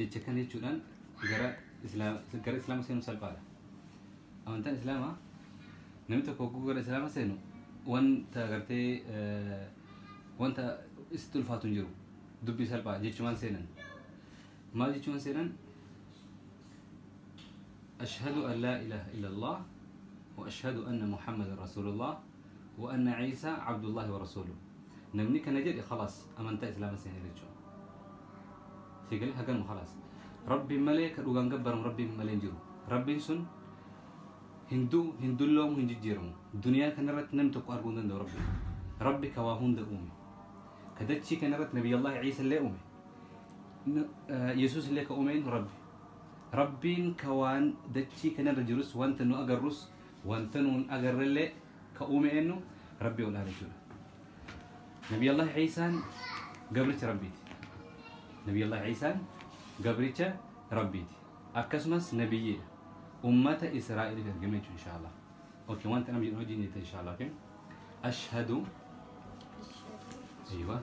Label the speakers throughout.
Speaker 1: jecha kana jechuudhaan gara islaama gara islaama seenuu salphaadha amantaan islaamaa namni tokko hogguu gara islaama seenu wanta gartee eh, wanta isitti ulfaatu hin jiru dubbii salphaa jechumaan seenan maal jechumaan seenan أشهد أن لا إله إلا الله وأشهد أن محمد رسول الله وأن عيسى عبد الله ورسوله نمني كان جدي خلاص أمنت إسلام سنة رجع سيقول هكذا خلاص ربي ملك دوغان قبر ربي ملين جرو ربي سن هندو هندو لهم هندي جيرمو. دنيا كان رت نمتك أرجون دند ربي. ربي كواهون ده أمي كدتشي كان رت نبي الله عيسى اللي أمي آه، يسوس اللي كأمين ربي. ربين كوان دتشي كان رجلس وانت نو أجرس وانت نو أجر اللي كأمي إنه ربي ولا رجل نبي الله عيسى قبرت ربيتي نبي الله عيسى قبرت ربيتي أكسمس نبيي أمة إسرائيل الجميع إن شاء الله أوكي وانت أنا بيجي نجي إن شاء الله أوكي أشهد أيوة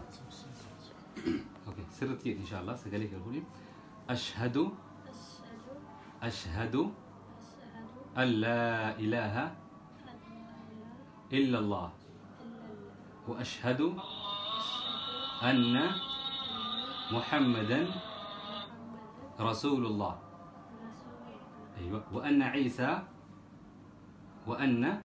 Speaker 1: أوكي سرتي إن شاء الله سجلك الهولي أشهد
Speaker 2: أشهد
Speaker 1: أن لا إله
Speaker 2: إلا الله
Speaker 1: وأشهد
Speaker 2: أشهد
Speaker 1: أن
Speaker 2: أن
Speaker 1: محمدا
Speaker 2: محمدا
Speaker 1: رسول الله
Speaker 2: رسول الله.
Speaker 1: أيوة. وأن عيسى وأن